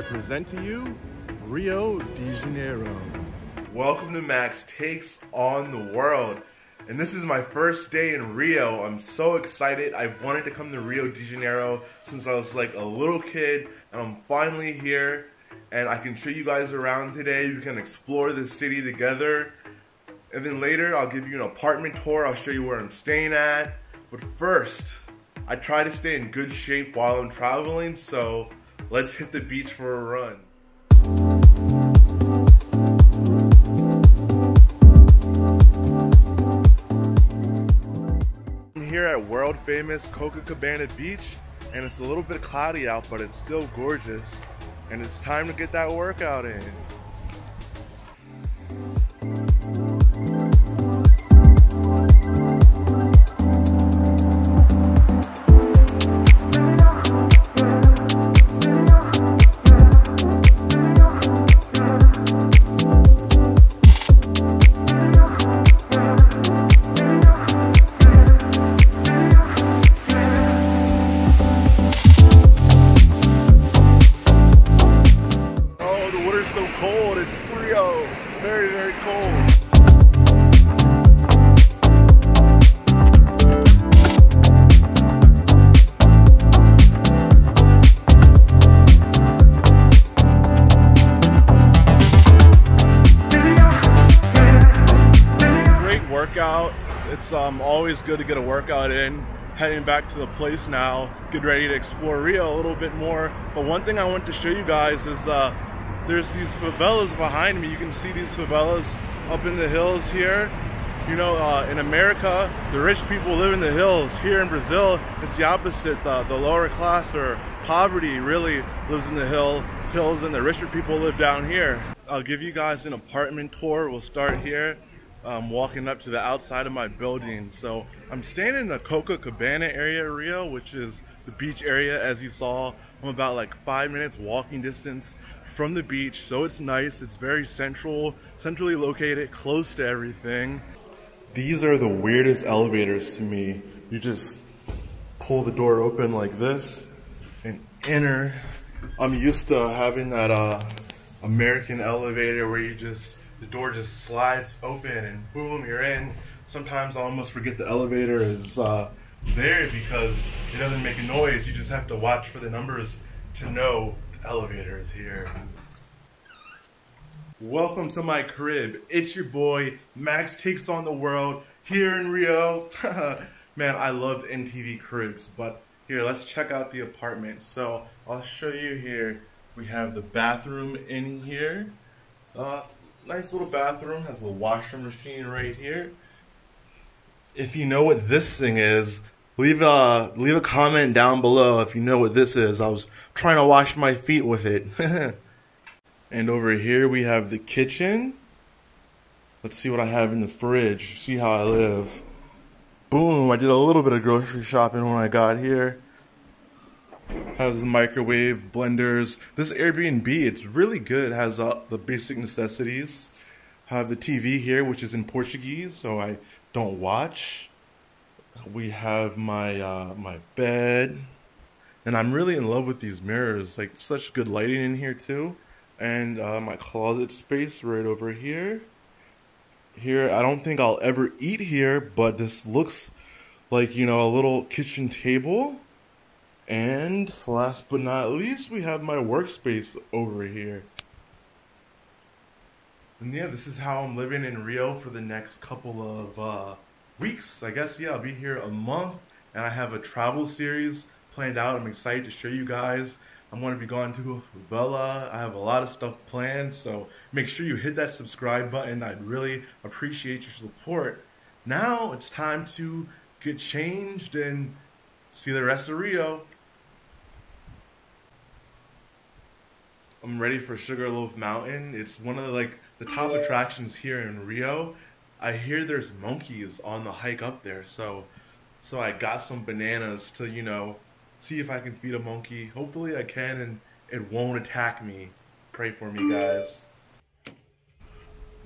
I present to you Rio de Janeiro. Welcome to Max Takes on the World. And this is my first day in Rio. I'm so excited. I've wanted to come to Rio de Janeiro since I was like a little kid, and I'm finally here. And I can show you guys around today. We can explore the city together. And then later, I'll give you an apartment tour. I'll show you where I'm staying at. But first, I try to stay in good shape while I'm traveling, so let's hit the beach for a run. I'm here at world famous Copacabana Beach, and it's a little bit cloudy out, but it's still gorgeous. And it's time to get that workout in. Workout. It's um, always good to get a workout in. Heading back to the place now, get ready to explore Rio a little bit more. But one thing I want to show you guys is uh, there's these favelas behind me. You can see these favelas up in the hills here. You know, uh, in America, the rich people live in the hills. Here in Brazil, it's the opposite. The, the lower class or poverty really lives in the hill hills, and the richer people live down here. I'll give you guys an apartment tour. We'll start here. Um, walking up to the outside of my building. So I'm staying in the Copacabana area Rio, which is the beach area. As you saw, I'm about like five minutes walking distance from the beach. So it's nice. It's very central, centrally located, close to everything. These are the weirdest elevators to me. You just pull the door open like this and enter. I'm used to having that uh, American elevator where you just the door just slides open and boom, you're in. Sometimes I almost forget the elevator is uh, there because it doesn't make a noise. You just have to watch for the numbers to know the elevator is here. Welcome to my crib. It's your boy, Max Takes on the World, here in Rio. Man, I love MTV cribs, but here, let's check out the apartment. So, I'll show you here. We have the bathroom in here. Uh, nice little bathroom, has a little washing machine right here. If you know what this thing is, leave a leave a comment down below if you know what this is. I was trying to wash my feet with it. and over here we have the kitchen. Let's see what I have in the fridge. See how I live. Boom, I did a little bit of grocery shopping when I got here. Has microwave, blenders. This Airbnb, it's really good. It has uh, the basic necessities. have the TV here, which is in Portuguese, so I don't watch. We have my uh, my bed, and I'm really in love with these mirrors. Like such good lighting in here too, and uh, my closet space right over here. Here, I don't think I'll ever eat here, but this looks like you know a little kitchen table. And last but not least, we have my workspace over here. And yeah, this is how I'm living in Rio for the next couple of uh, weeks. I guess, yeah, I'll be here a month. And I have a travel series planned out. I'm excited to show you guys. I'm going to be going to favela. I have a lot of stuff planned. So make sure you hit that subscribe button. I'd really appreciate your support. Now it's time to get changed and see the rest of Rio. I'm ready for Sugarloaf Mountain. It's one of the, like the top attractions here in Rio. I hear there's monkeys on the hike up there, so so I got some bananas to you know see if I can feed a monkey. Hopefully I can and it won't attack me. Pray for me, guys.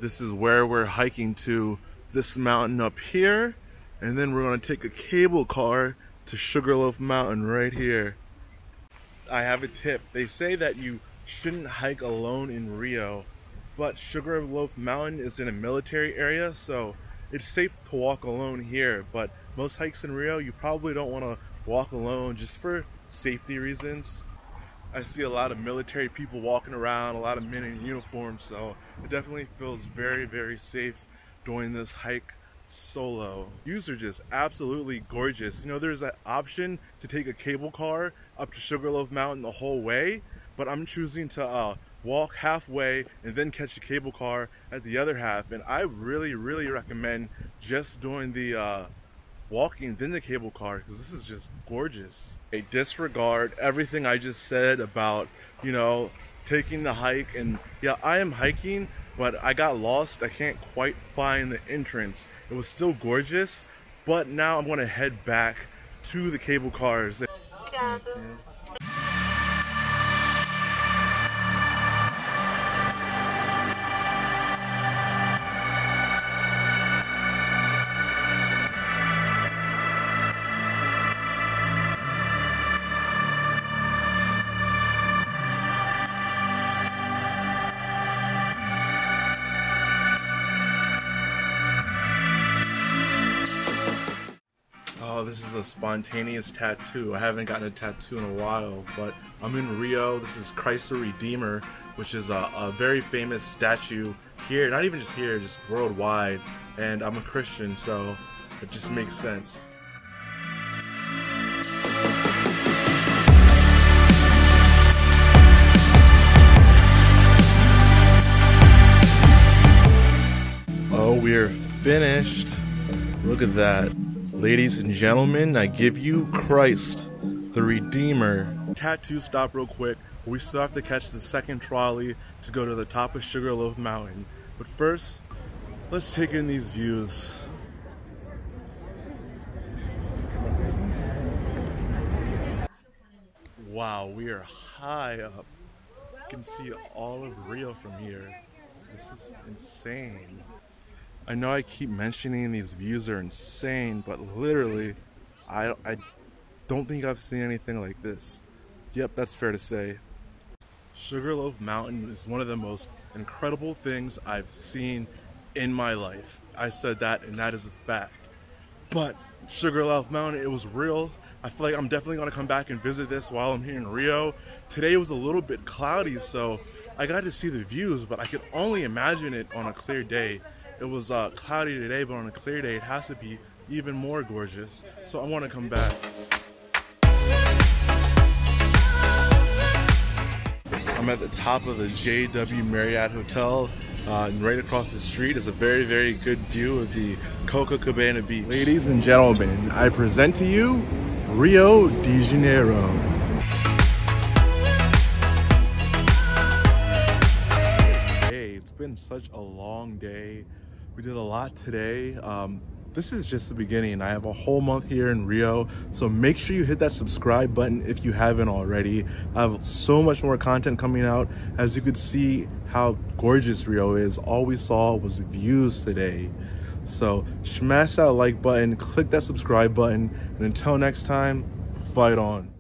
This is where we're hiking to this mountain up here, and then we're gonna take a cable car to Sugarloaf Mountain right here. I have a tip. They say that you shouldn't hike alone in Rio, but Sugarloaf Mountain is in a military area, so it's safe to walk alone here. But most hikes in Rio, you probably don't want to walk alone just for safety reasons. I see a lot of military people walking around, a lot of men in uniform, so it definitely feels very, very safe doing this hike solo. Views are just absolutely gorgeous. You know, there's an option to take a cable car up to Sugarloaf Mountain the whole way, but I'm choosing to uh, walk halfway and then catch the cable car at the other half. And I really, really recommend just doing the uh, walking then the cable car because this is just gorgeous. I disregard everything I just said about, you know, taking the hike and yeah, I am hiking, but I got lost. I can't quite find the entrance. It was still gorgeous, but now I'm going to head back to the cable cars. A spontaneous tattoo. I haven't gotten a tattoo in a while, but I'm in Rio. This is Christ the Redeemer, which is a, a very famous statue here, not even just here, just worldwide. And I'm a Christian, so it just makes sense. Oh, we're finished. Look at that. Ladies and gentlemen, I give you Christ, the Redeemer. Tattoo stop real quick. We still have to catch the second trolley to go to the top of Sugarloaf Mountain. But first, let's take in these views. Wow, we are high up. You can see all of Rio from here. This is insane. I know I keep mentioning these views are insane, but literally, I, I don't think I've seen anything like this. Yep, that's fair to say. Sugarloaf Mountain is one of the most incredible things I've seen in my life. I said that, and that is a fact. But Sugarloaf Mountain, it was real. I feel like I'm definitely gonna come back and visit this while I'm here in Rio. Today was a little bit cloudy, so I got to see the views, but I could only imagine it on a clear day it was uh, cloudy today, but on a clear day, it has to be even more gorgeous. So I want to come back. I'm at the top of the JW Marriott Hotel. Uh, and right across the street is a very, very good view of the Copacabana Beach. Ladies and gentlemen, I present to you Rio de Janeiro. Hey, it's been such a long day. We did a lot today. Um, this is just the beginning. I have a whole month here in Rio, so make sure you hit that subscribe button if you haven't already. I have so much more content coming out. As you could see how gorgeous Rio is, all we saw was views today. So smash that like button, click that subscribe button, and until next time, fight on.